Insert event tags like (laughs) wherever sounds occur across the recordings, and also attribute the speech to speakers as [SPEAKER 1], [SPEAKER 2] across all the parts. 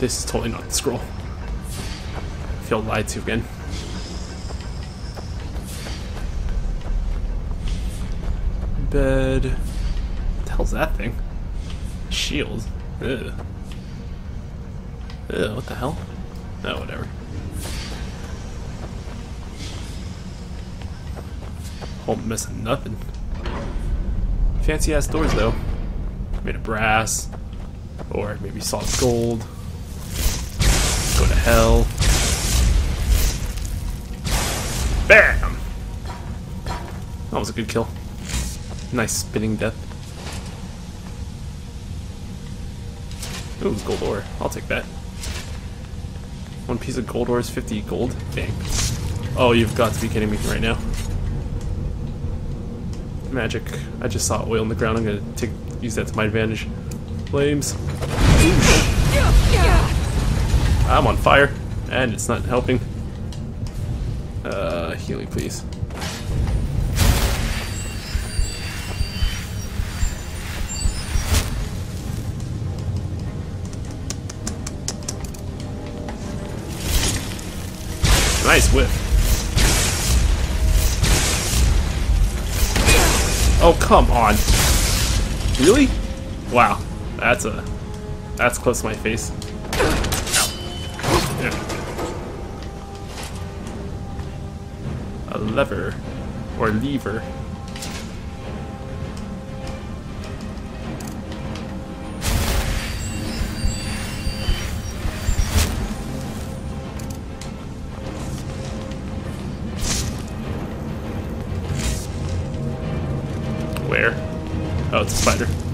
[SPEAKER 1] this is totally not the scroll. I feel lied to again. Bed. What the hell's that thing? Shield. Ugh. Ugh, what the hell? Oh, whatever. Mess of nothing. Fancy ass doors though. Made of brass. Or maybe solid gold. Go to hell. Bam! That was a good kill. Nice spinning death. Ooh, gold ore. I'll take that. One piece of gold ore is 50 gold? Dang. Oh, you've got to be kidding me right now. Magic. I just saw oil in the ground. I'm gonna take use that to my advantage. Flames. I'm on fire, and it's not helping. Uh, healing, please. Nice whiff. Oh, come on. Really? Wow. That's a... That's close to my face. Lever. Or lever. Where? Oh, it's a spider.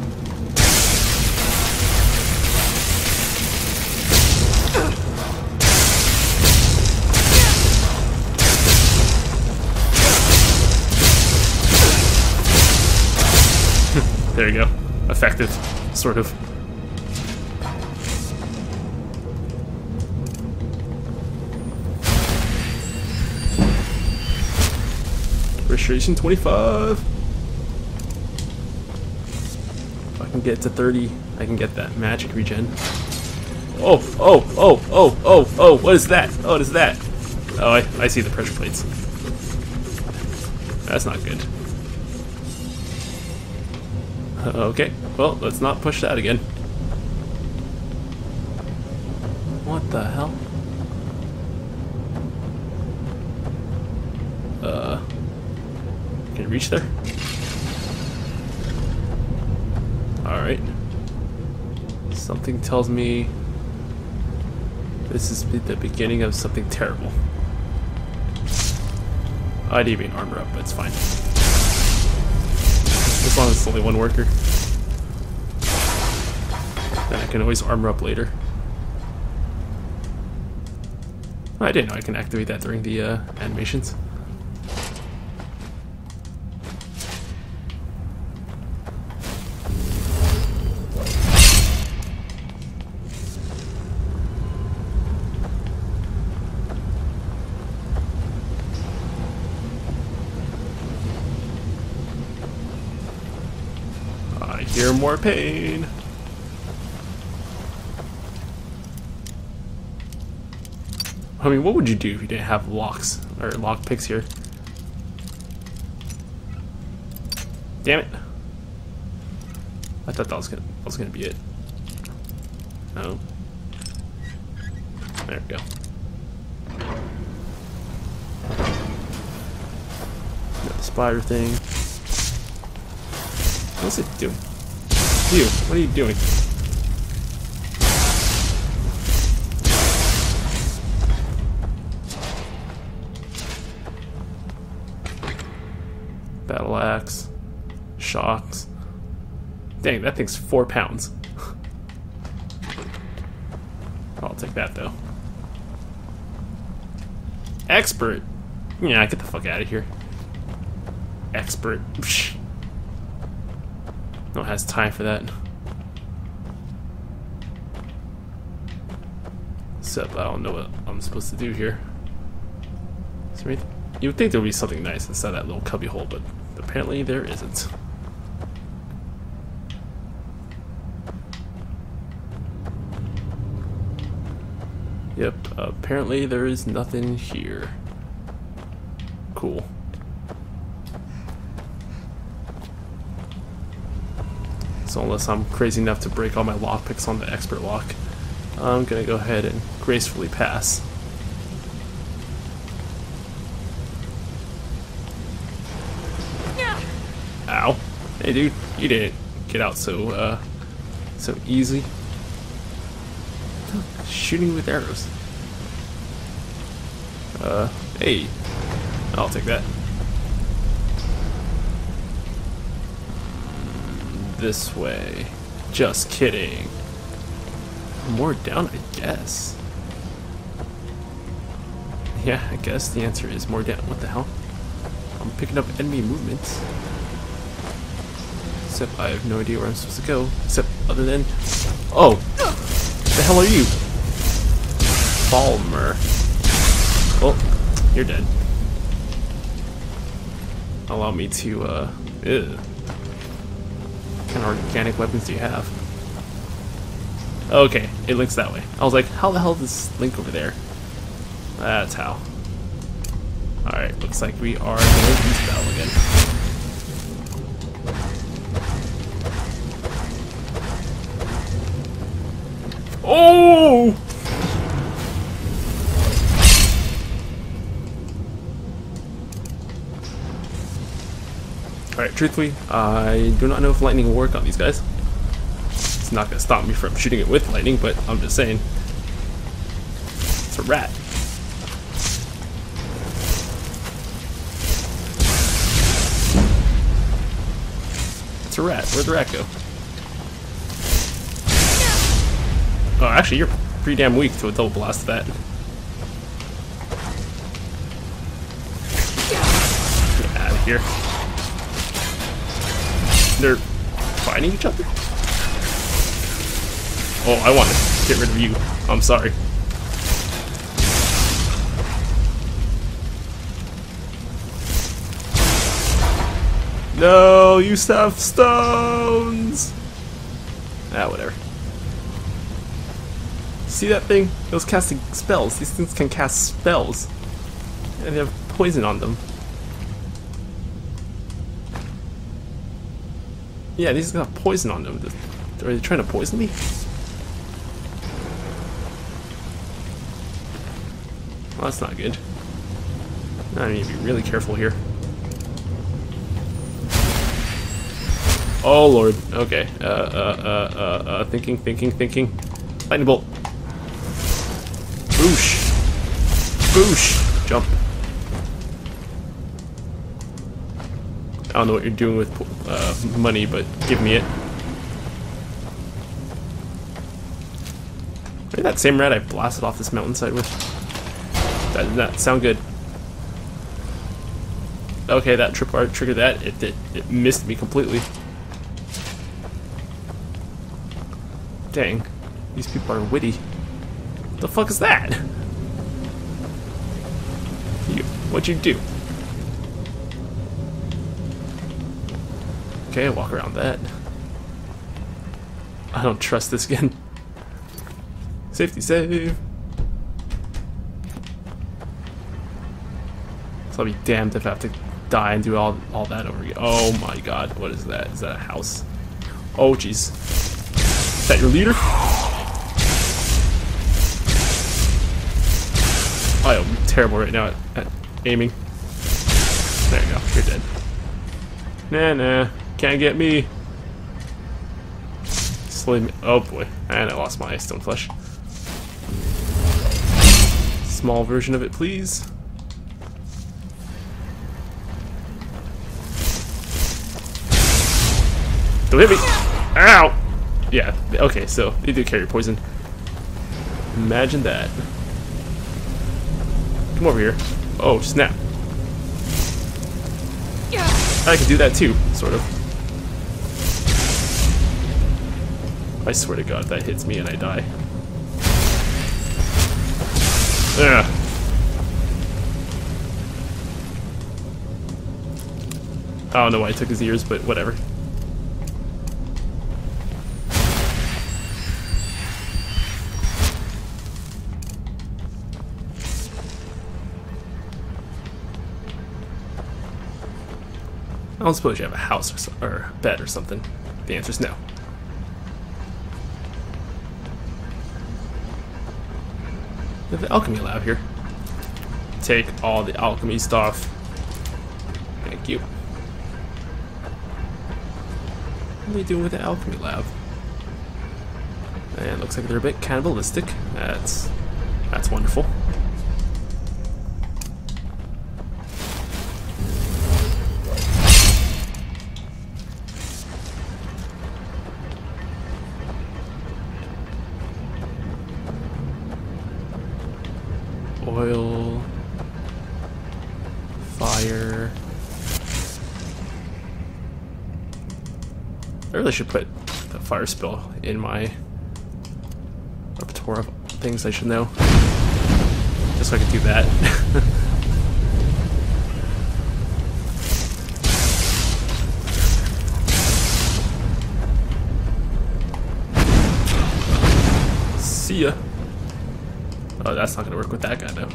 [SPEAKER 1] There you go. Effective, sort of. Restoration 25. If I can get to 30, I can get that magic regen. Oh, oh, oh, oh, oh, oh, what is that? Oh, what is that? Oh, I, I see the pressure plates. That's not good. (laughs) Okay, well, let's not push that again. What the hell? Uh, can you reach there? Alright. Something tells me this is the beginning of something terrible. I didn't even armor up, but it's fine. As long as it's only one worker. Then I can always armor up later. I didn't know I can activate that during the uh, animations. Pain. I mean, what would you do if you didn't have locks or lock picks here? Damn it! I thought that was gonna that was gonna be it. No. There we go. Got the spider thing. What's it doing? You, what are you doing? Battle axe. Shocks. Dang, that thing's four pounds. (laughs) I'll take that though. Expert. Yeah, get the fuck out of here. Expert. (laughs) No one has time for that. Except I don't know what I'm supposed to do here. You would think there would be something nice inside that little cubby hole, but apparently there isn't. Yep, apparently there is nothing here. Cool. So unless I'm crazy enough to break all my lockpicks on the expert lock, I'm gonna go ahead and gracefully pass. Ow. Hey dude, you didn't get out so uh so easy. Shooting with arrows. Uh hey. I'll take that. This way. Just kidding. More down, I guess. Yeah, I guess the answer is more down. What the hell? I'm picking up enemy movements. Except I have no idea where I'm supposed to go. Except other than... Oh! The hell are you? Falmer. Oh, you're dead. Allow me to, uh... Ew. Kind of organic weapons do you have? Okay, it links that way. I was like, how the hell does this link over there? That's how. Alright, looks like we are going into battle again. Oh! Alright, truthfully, I do not know if lightning will work on these guys. It's not going to stop me from shooting it with lightning, but I'm just saying. It's a rat. It's a rat. Where'd the rat go? Oh, actually, you're pretty damn weak to a double blast of that. Get out of here. They're fighting each other? Oh, I want to get rid of you. I'm sorry. No, you have stones! Ah, whatever. See that thing? It was casting spells. These things can cast spells. And they have poison on them. Yeah, these got poison on them. Are they trying to poison me? Well, that's not good. I need to be really careful here. Oh lord. Okay. Uh, uh, uh, uh, uh, thinking, thinking, thinking. Lightning bolt. Boosh. Boosh. Jump. I don't know what you're doing with uh, money, but give me it. Maybe that same rat I blasted off this mountainside with. That did not sound good. Okay, that tripwire triggered that. It, it, it missed me completely. Dang. These people are witty. What the fuck is that? You, what'd you do? Okay, walk around that. I don't trust this again. Safety save. So I'll be damned if I have to die and do all, all that over again. Oh my god, what is that? Is that a house? Oh jeez. Is that your leader? I am terrible right now at, at aiming. There you go, you're dead. Nah, nah, can't get me. Slim. Oh boy, and I lost my stone flesh. Small version of it, please. Don't hit me! Ow! Yeah, okay, so they do carry poison. Imagine that. Come over here. Oh, snap. I can do that too, sort of. I swear to god, that hits me and I die. Yeah. I don't know why I took his ears, but whatever. I don't suppose you have a house or, so, or a bed or something. The answer is no. The alchemy lab here. Take all the alchemy stuff. Thank you. What are we doing with the alchemy lab? And looks like they're a bit cannibalistic. That's that's wonderful. Oil, fire. I really should put the fire spill in my repertoire of things I should know. Just so I can do that. (laughs) See ya. Oh, that's not gonna work with that guy though.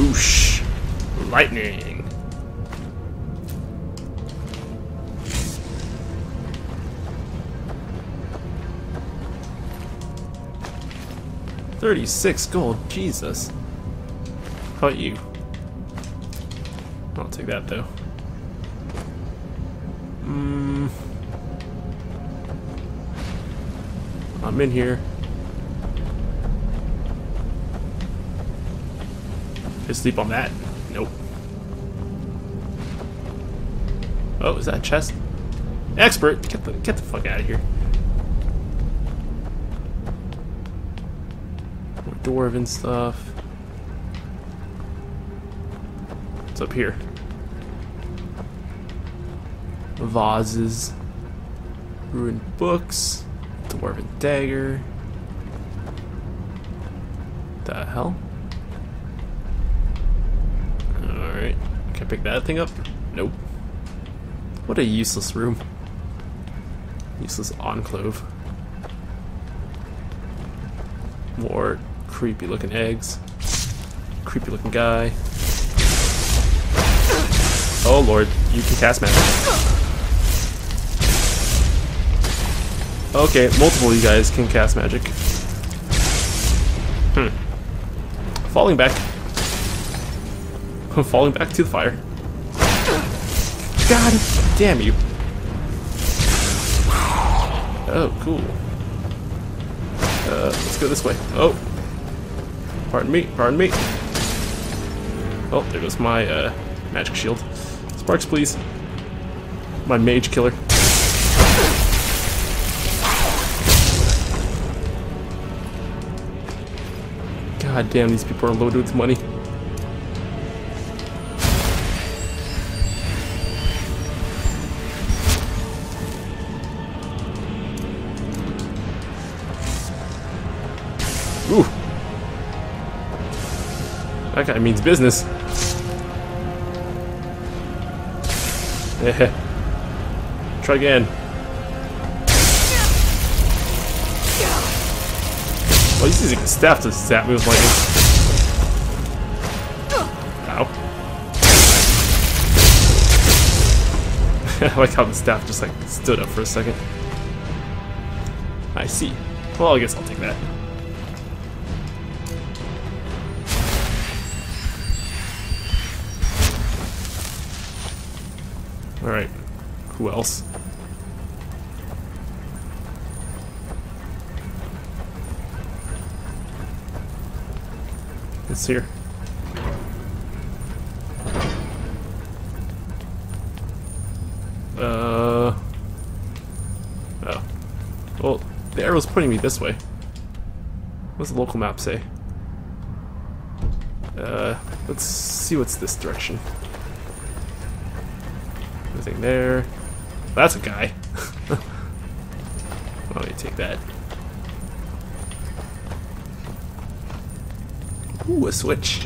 [SPEAKER 1] Whoosh. Lightning. Thirty-six gold, Jesus. How about you? I'll take that though. Hmm. I'm in here. Just sleep on that. Nope. Oh, is that a chest? Expert! Get the get the fuck out of here. More dwarven stuff. What's up here? Vases. Ruined books. Dwarven dagger. The hell? Alright. Can I pick that thing up? Nope. What a useless room. Useless enclave. More creepy looking eggs. Creepy looking guy. Oh lord, you can cast magic. Okay, multiple of you guys can cast magic. Hmm. Falling back. I'm (laughs) Falling back to the fire. God damn you. Oh, cool. Uh, let's go this way. Oh. Pardon me, pardon me. Oh, there goes my uh, magic shield. Sparks, please. My mage killer. God damn, these people are loaded with money. Ooh. That guy means business. Yeah. (laughs) Try again. Using a staff to zap me with lightning. Ow. I (laughs) like how the staff just like stood up for a second. I see. Well, I guess I'll take that. Alright. Who else? It's here. Uh. Oh. Well, the arrow's pointing me this way. What's the local map say? Uh, let's see what's this direction. Nothing there. That's a guy. (laughs) Let me take that. Ooh, a switch.